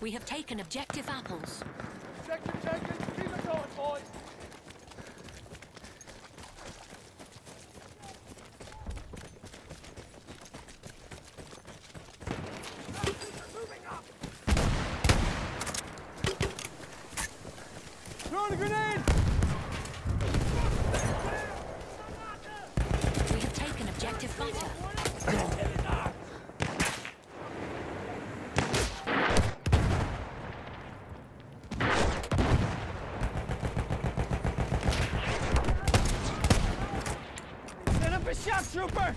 We have taken objective apples. Objective taken. Keep it going, boys. Throwing a grenade! We have taken objective butter. Set up a shock trooper!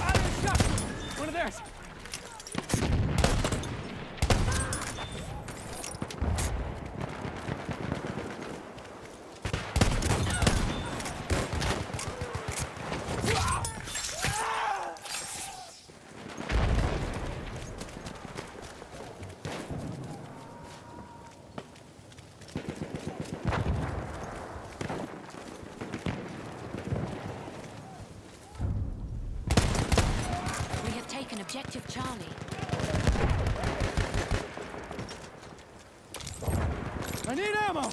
Out of the shock trooper! One of theirs! We have taken objective Charlie. I need ammo!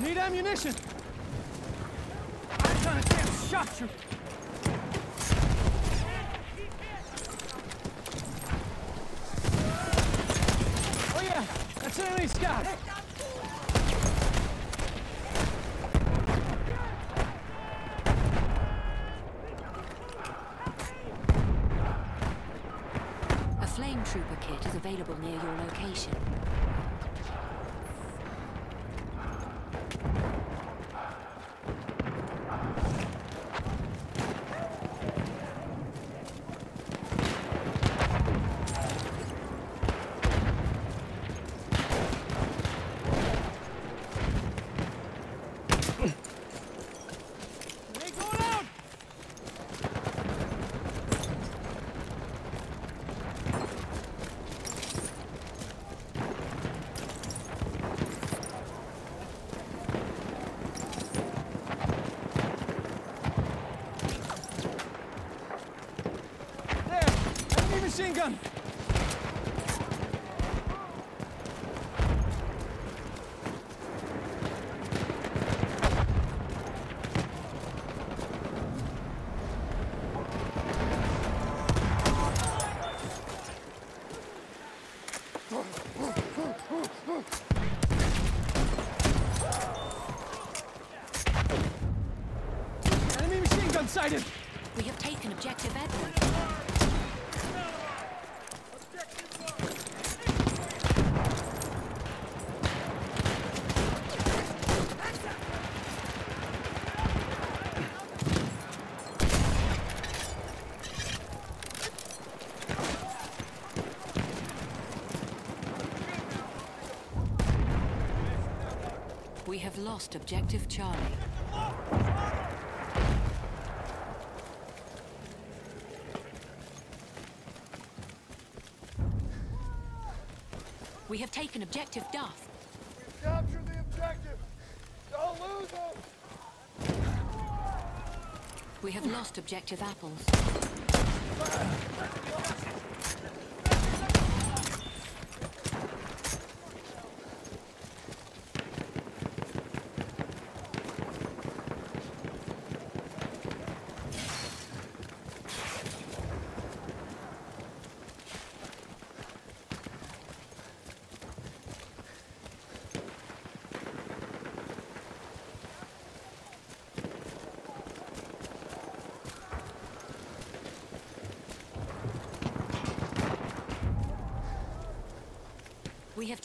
Need ammunition! I'm on a damn shock trooper! Oh yeah, that's an enemy scout! A flame trooper kit is available near your location. Grenade going out! There! Enemy machine gun! Enemy machine gun sighted! We have taken objective Edward. We have lost objective Charlie. We have taken objective Duff. Capture the objective! Don't lose them! We have lost objective apples.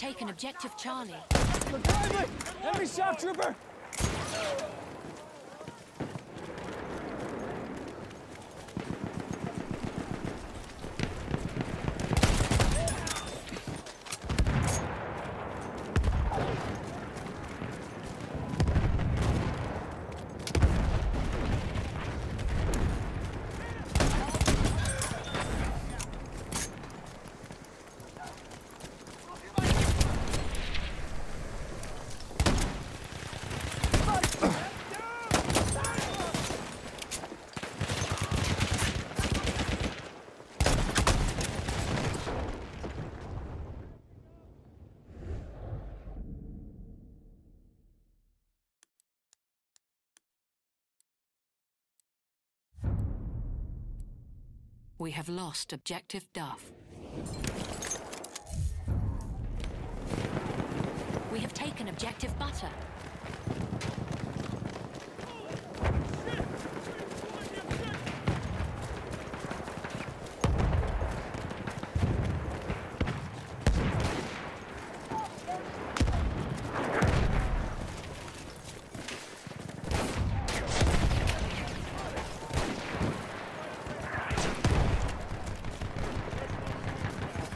Have taken objective Charlie. Look lively! Enemy shock trooper! We have lost Objective Duff. We have taken Objective Butter.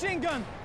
machine gun!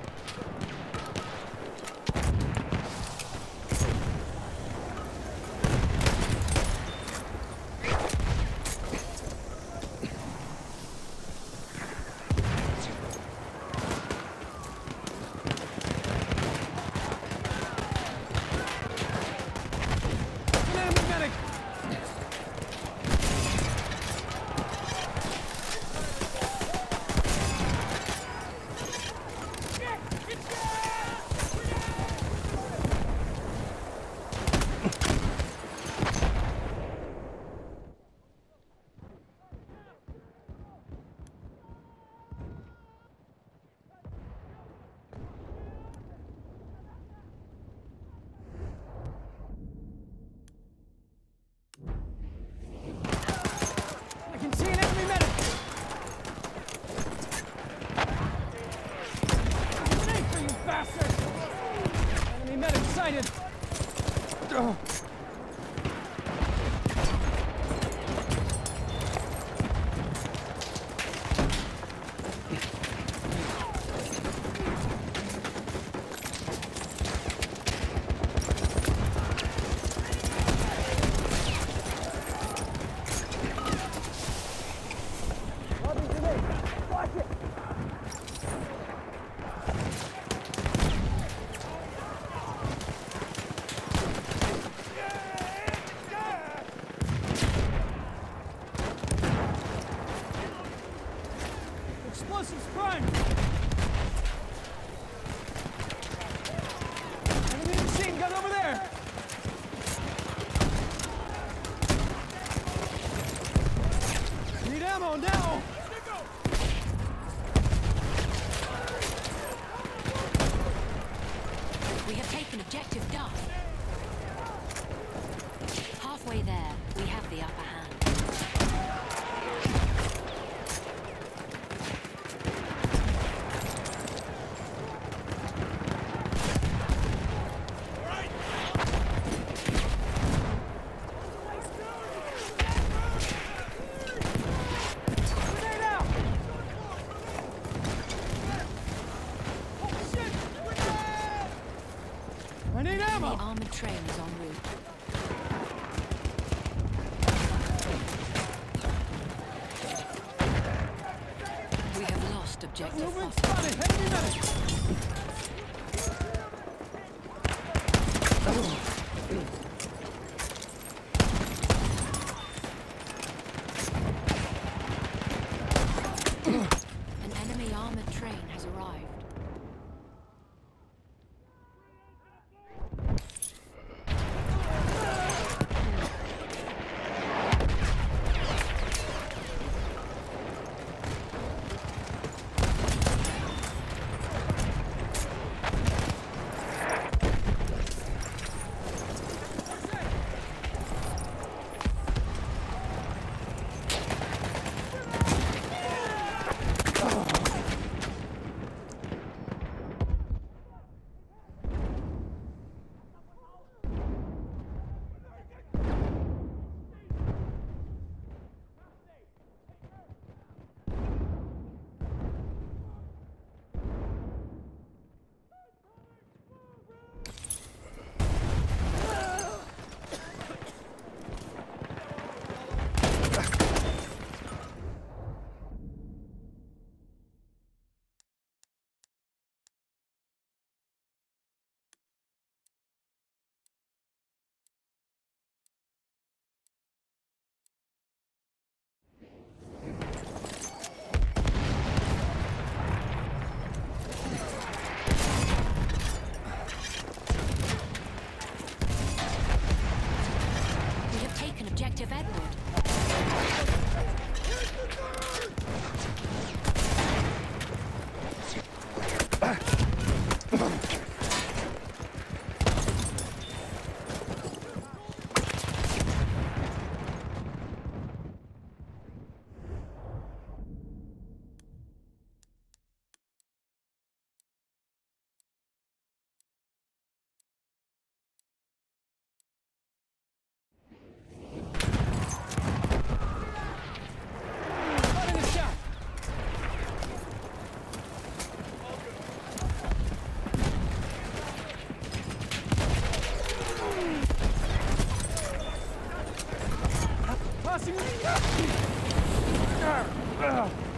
Ah!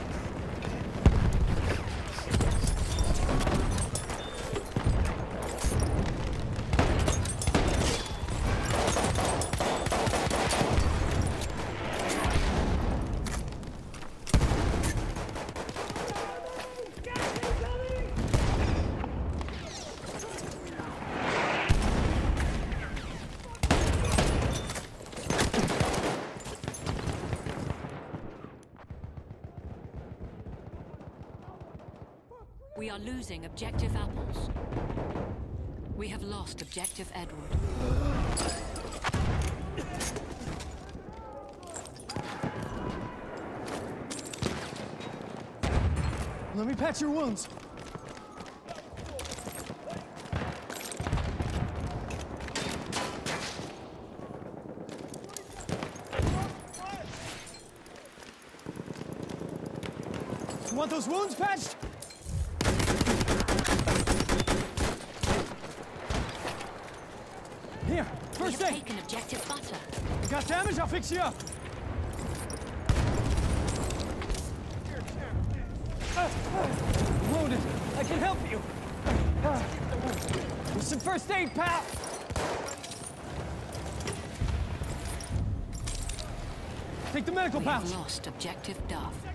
Losing objective apples. We have lost objective Edward. Let me patch your wounds. Want those wounds patched? Here, We first have aid. Taken objective butter. You got damage? I'll fix you up. Wounded. I can help you. With some first aid, pal. Take the medical We've lost objective Duff.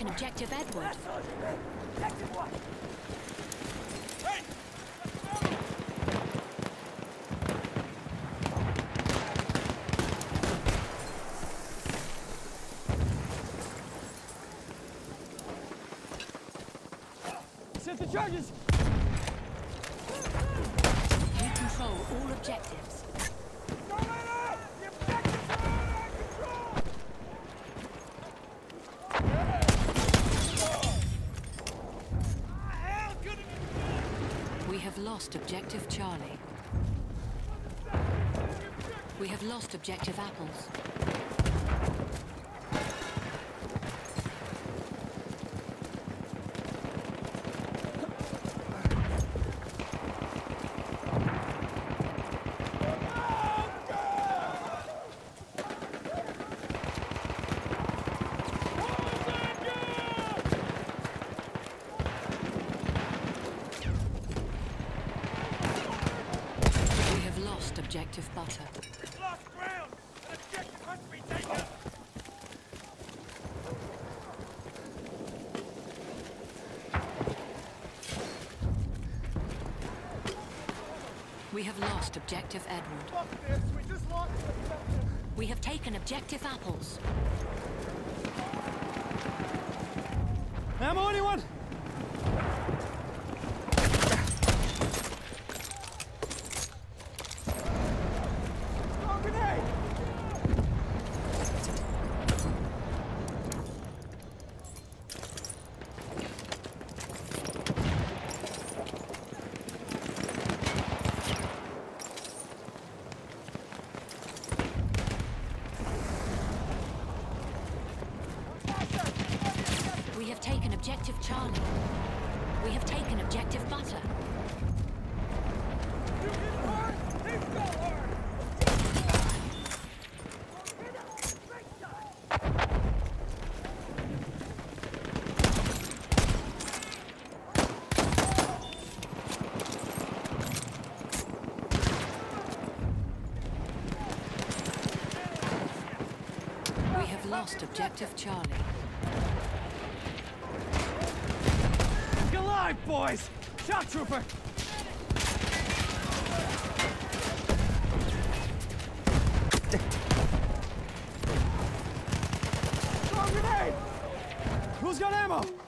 have taken objective Edward. Set the charges. We control all objectives. We have lost objective Charlie. We have lost objective apples. We have lost objective butter. lost ground! An objective has be taken! We have lost objective Edward. This! We just lost objective! We have taken objective apples. Ammo, anyone? Throw a grenade. We have taken objective Charlie. We have taken objective butter. You hit hard! Hit so hard! We have lost objective Charlie. Get alive, boys! Shock trooper! Throw grenade! Who's got ammo?